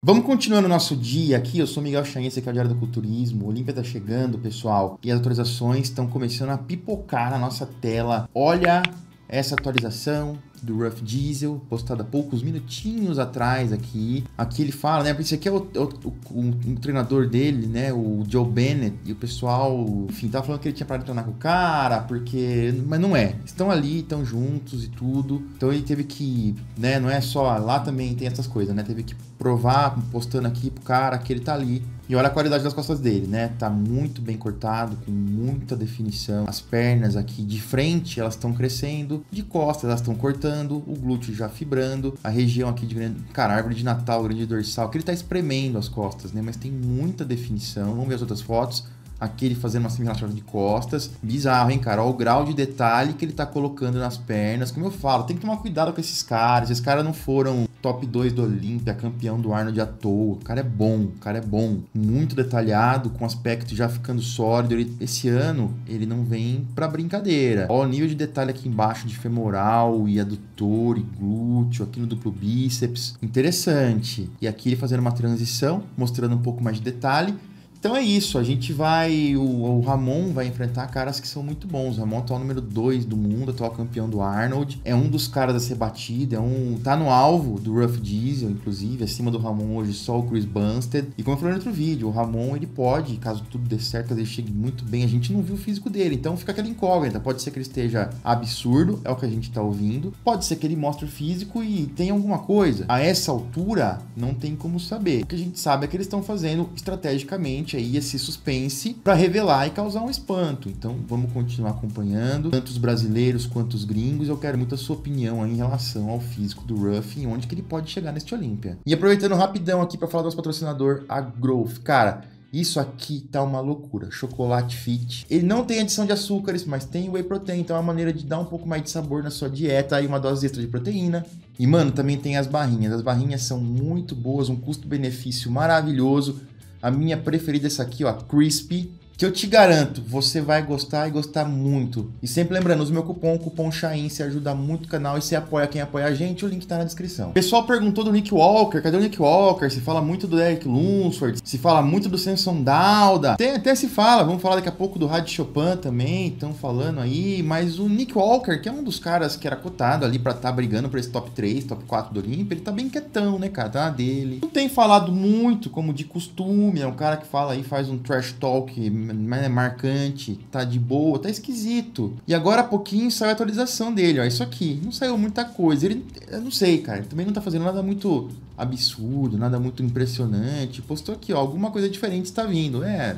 Vamos continuando o nosso dia aqui. Eu sou Miguel Chain, esse aqui é o Diário do Culturismo. O Olímpia tá chegando, pessoal. E as atualizações estão começando a pipocar na nossa tela. Olha essa atualização do Rough Diesel, postada poucos minutinhos atrás aqui. Aqui ele fala, né? Esse aqui é o, o, o, o, treinador dele, né? O Joe Bennett. E o pessoal, enfim, tava falando que ele tinha parado de treinar com o cara, porque. Mas não é. Estão ali, estão juntos e tudo. Então ele teve que, né? Não é só. Lá também tem essas coisas, né? Teve que provar, postando aqui pro cara que ele tá ali. E olha a qualidade das costas dele, né? Tá muito bem cortado, com muita definição. As pernas aqui de frente, elas estão crescendo. De costas, elas estão cortando. O glúteo já fibrando. A região aqui de grande... Cara, árvore de Natal, grande dorsal, que ele tá espremendo as costas, né? Mas tem muita definição. Vamos ver as outras fotos. Aqui ele fazendo uma simulação de costas. Bizarro, hein, cara? Olha o grau de detalhe que ele tá colocando nas pernas. Como eu falo, tem que tomar cuidado com esses caras. Esses caras não foram top 2 do Olímpia, campeão do Arnold à toa. O cara é bom, o cara é bom. Muito detalhado, com aspecto já ficando sólido. Ele, esse ano, ele não vem pra brincadeira. Olha o nível de detalhe aqui embaixo de femoral e adutor e glúteo, aqui no duplo bíceps. Interessante. E aqui ele fazendo uma transição, mostrando um pouco mais de detalhe. Então é isso, a gente vai. O, o, Ramon vai enfrentar caras que são muito bons. O Ramon o número 2 do mundo, atual campeão do Arnold. É um dos caras a ser batido, é um. tá no alvo do Rough Diesel, inclusive. Acima do Ramon hoje só o Chris Bunstead. E como eu falei no outro vídeo, o Ramon ele pode, caso tudo dê certo, ele chegue muito bem. A gente não viu o físico dele, então fica aquela incógnita. Pode ser que ele esteja absurdo, é o que a gente tá ouvindo. Pode ser que ele mostre o físico e tenha alguma coisa. A essa altura, não tem como saber. O que a gente sabe é que eles estão fazendo estrategicamente aí esse suspense para revelar e causar um espanto. Então vamos continuar acompanhando, tanto os brasileiros quanto os gringos. Eu quero muito a sua opinião em relação ao físico do Ruff e onde que ele pode chegar neste Olímpia. E aproveitando rapidão aqui para falar do nosso patrocinador, a Growth. Cara, isso aqui tá uma loucura. Chocolate fit. Ele não tem adição de açúcares, mas tem whey protein. Então é uma maneira de dar um pouco mais de sabor na sua dieta. Aí uma dose extra de proteína. E, mano, também tem as barrinhas. As barrinhas são muito boas, um custo-benefício maravilhoso. A minha preferida é essa aqui, ó, Crispy que eu te garanto, você vai gostar e gostar muito. E sempre lembrando, use meu cupom, o cupom Chain, se ajuda muito o canal e se apoia quem apoia a gente, o link tá na descrição. O pessoal perguntou do Nick Walker, cadê o Nick Walker? Se fala muito do Eric Lunsford, se fala muito do Samson Dauda, até, até se fala, vamos falar daqui a pouco do Rádio Chopin também, estão falando aí, mas o Nick Walker, que é um dos caras que era cotado ali para estar tá brigando por esse top 3, top 4 do Olympia, ele tá bem quietão, né, cara, tá na dele. Não tem falado muito, como de costume, é um cara que fala aí, faz um trash talk é marcante, tá de boa, tá esquisito. E agora há pouquinho saiu a atualização dele, ó, isso aqui. Não saiu muita coisa. Ele, eu não sei, cara, também não tá fazendo nada muito absurdo, nada muito impressionante. Postou aqui, ó, alguma coisa diferente está vindo. É,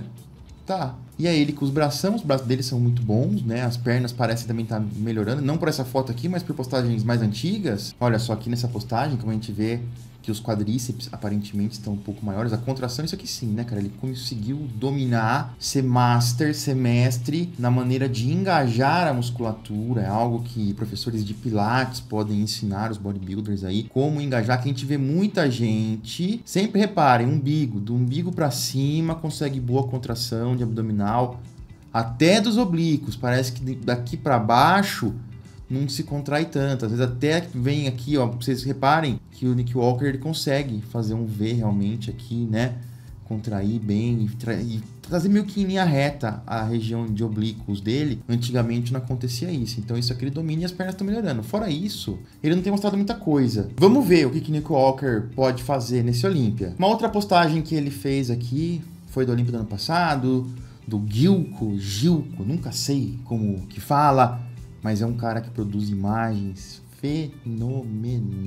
tá. E aí ele com os bração, os braços dele são muito bons, né? As pernas parecem também estar tá melhorando, não por essa foto aqui, mas por postagens mais antigas. Olha só aqui nessa postagem, como a gente vê que os quadríceps aparentemente estão um pouco maiores. A contração, isso aqui sim, né, cara? Ele conseguiu dominar, ser master, ser mestre na maneira de engajar a musculatura. É algo que professores de pilates podem ensinar os bodybuilders aí, como engajar, que a gente vê muita gente. Sempre reparem, umbigo, do umbigo para cima consegue boa contração de abdominal, até dos oblíquos. Parece que daqui para baixo não se contrai tanto. Às vezes até vem aqui, ó, vocês reparem que o Nick Walker ele consegue fazer um V realmente aqui, né? Contrair bem e, tra e trazer meio que em linha reta a região de oblíquos dele. Antigamente não acontecia isso. Então isso aqui ele domina e as pernas estão melhorando. Fora isso, ele não tem mostrado muita coisa. Vamos ver o que, que Nick Walker pode fazer nesse Olímpia. Uma outra postagem que ele fez aqui foi do Olímpia do ano passado, do Gilco, Gilco, nunca sei como que fala mas é um cara que produz imagens fenomenais.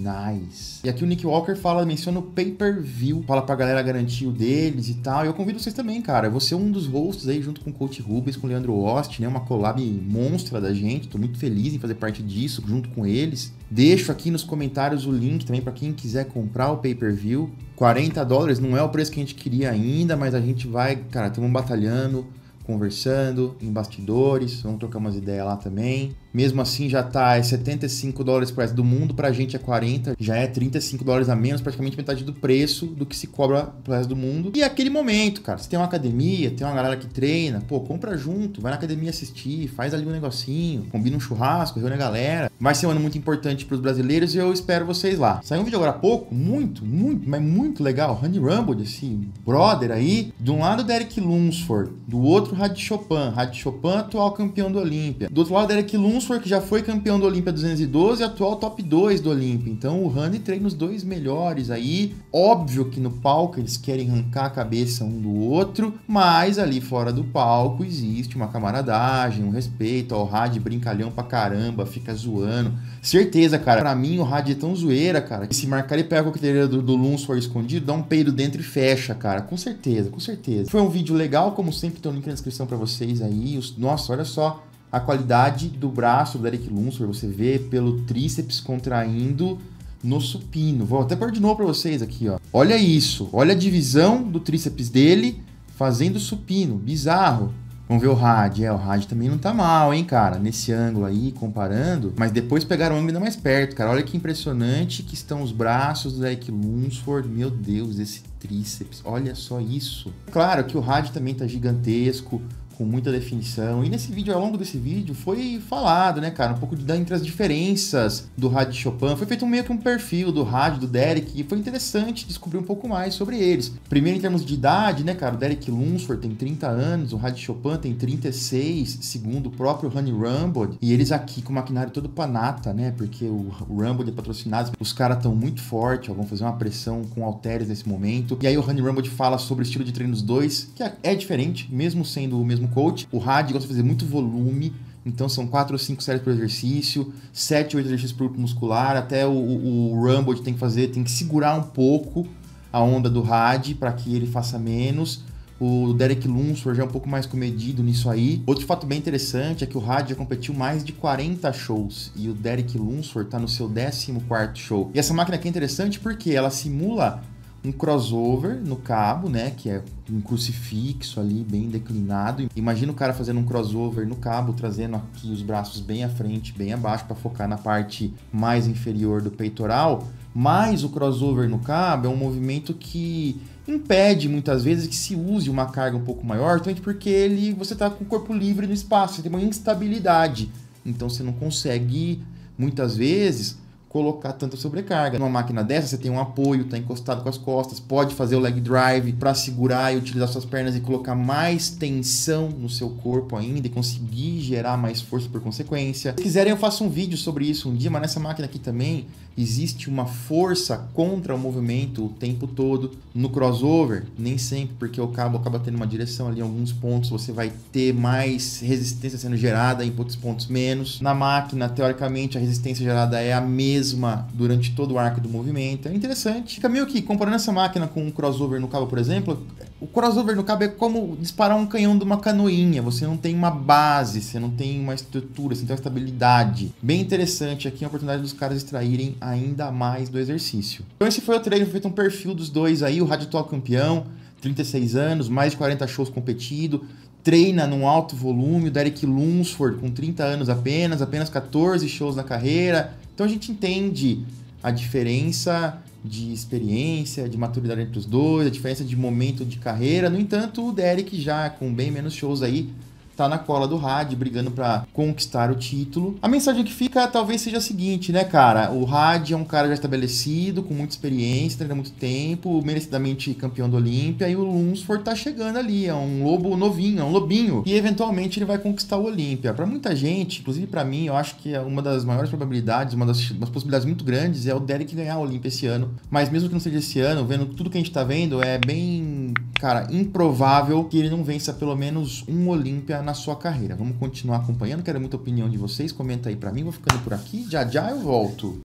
E aqui o Nick Walker fala, menciona o pay-per-view, fala pra galera garantir o deles e tal. E eu convido vocês também, cara. Vou ser um dos hosts aí junto com o Coach Rubens, com o Leandro Ost, né? Uma collab monstra da gente. Tô muito feliz em fazer parte disso junto com eles. Deixo aqui nos comentários o link também para quem quiser comprar o pay-per-view. 40 dólares não é o preço que a gente queria ainda, mas a gente vai, cara, estamos batalhando conversando em bastidores, vamos trocar umas ideias lá também. mesmo assim já tá é 75 dólares por resto do mundo, pra gente é 40, já é 35 dólares a menos, praticamente metade do preço do que se cobra pro resto do mundo. E é aquele momento, cara, você tem uma academia, tem uma galera que treina, pô, compra junto, vai na academia assistir, faz ali um negocinho, combina um churrasco, reúne a galera. Vai ser um ano muito importante pros brasileiros e eu espero vocês lá. Saiu um vídeo agora há pouco, muito, muito, mas muito legal, Honey Rumble, assim, brother aí, de um lado Derek Lunsford, do outro Rad Chopin, Rad Chopin atual campeão do Olímpia. Do outro lado Derek Lunsford, que já foi campeão do Olímpia 212 e atual top 2 do Olímpia. Então o Honey treina os dois melhores aí. Óbvio que no palco eles querem arrancar a cabeça um do outro, mas ali fora do palco existe uma camaradagem, um respeito. Ó, o Rad brincalhão pra caramba, fica zoando. Certeza, cara. Pra mim o Rad é tão zoeira, cara. Que se marcar ele pega a coqueteleira do, do Lunsford escondido, dá um peido dentro e fecha, cara. Com certeza, com certeza. Foi um vídeo legal, como sempre tem um link na descrição para vocês aí. Os... Nossa, olha só a qualidade do braço do Derek Lunsford, você vê pelo tríceps contraindo no supino. Vou até pôr de novo para vocês aqui, ó. Olha isso, olha a divisão do tríceps dele fazendo supino, bizarro. Vamos ver o Rad. É, o Rad também não tá mal, hein, cara? Nesse ângulo aí, comparando. Mas depois pegaram o ângulo ainda mais perto, cara. Olha que impressionante que estão os braços do Derek Lunsford. Meu Deus, esse tríceps. Olha só isso. Claro que o Rad também tá gigantesco com muita definição. E nesse vídeo, ao longo desse vídeo, foi falado, né, cara, um pouco de, entre as diferenças do rádio Chopin. Foi feito meio que um perfil do rádio, do Derek, e foi interessante descobrir um pouco mais sobre eles. Primeiro, em termos de idade, né, cara, o Derek Lunsford tem 30 anos, o rádio Chopin tem 36, segundo o próprio Honey Rumble. E eles aqui com o maquinário todo panata, né, porque o, Rumble é patrocinado, os caras estão muito fortes, ó, vão fazer uma pressão com halteres nesse momento. E aí o Honey Rumble fala sobre o estilo de treino dos dois, que é, é diferente, mesmo sendo o mesmo coach. O RAD gosta de fazer muito volume, então são 4 ou 5 séries por exercício, 7 ou 8 exercícios por grupo muscular, até o, o, Rumble tem que fazer, tem que segurar um pouco a onda do RAD para que ele faça menos. O Derek Lunsford já é um pouco mais comedido nisso aí. Outro fato bem interessante é que o RAD já competiu mais de 40 shows e o Derek Lunsford está no seu 14 show. E essa máquina aqui é interessante porque ela simula um crossover no cabo, né? Que é um crucifixo ali bem declinado. Imagina o cara fazendo um crossover no cabo, trazendo aqui os braços bem à frente, bem abaixo, para focar na parte mais inferior do peitoral. Mas o crossover no cabo é um movimento que impede muitas vezes que se use uma carga um pouco maior, porque ele você está com o corpo livre no espaço, você tem uma instabilidade. Então você não consegue muitas vezes colocar tanta sobrecarga. Numa máquina dessa, você tem um apoio, está encostado com as costas, pode fazer o leg drive para segurar e utilizar suas pernas e colocar mais tensão no seu corpo ainda e conseguir gerar mais força por consequência. Se quiserem, eu faço um vídeo sobre isso um dia, mas nessa máquina aqui também existe uma força contra o movimento o tempo todo. No crossover, nem sempre, porque o cabo acaba tendo uma direção ali em alguns pontos, você vai ter mais resistência sendo gerada, em outros pontos menos. Na máquina, teoricamente, a resistência gerada é a mesma durante todo o arco do movimento. É interessante. Fica meio que, comparando essa máquina com um crossover no cabo, por exemplo, o crossover no cabo é como disparar um canhão de uma canoinha. Você não tem uma base, você não tem uma estrutura, você não tem uma estabilidade. Bem interessante aqui a oportunidade dos caras extraírem ainda mais do exercício. Então esse foi o treino, feito um perfil dos dois aí, o Rádio Atual campeão, 36 anos, mais de 40 shows competido, treina num alto volume, o Derek Lunsford com 30 anos apenas, apenas 14 shows na carreira. Então a gente entende a diferença de experiência, de maturidade entre os dois, a diferença de momento de carreira. No entanto, o Derek já com bem menos shows aí, tá na cola do Had, brigando para conquistar o título. A mensagem que fica talvez seja a seguinte, né, cara? O Had é um cara já estabelecido, com muita experiência, treina muito tempo, merecidamente campeão do Olímpia, e o Lunsford tá chegando ali, é um lobo novinho, é um lobinho, e eventualmente ele vai conquistar o Olímpia. Para muita gente, inclusive para mim, eu acho que é uma das maiores probabilidades, uma das, das possibilidades muito grandes é o Derek ganhar o Olímpia esse ano. Mas mesmo que não seja esse ano, vendo tudo que a gente tá vendo, é bem, cara, improvável que ele não vença pelo menos um Olímpia na sua carreira. Vamos continuar acompanhando, quero muita opinião de vocês, comenta aí para mim, vou ficando por aqui, já já eu volto.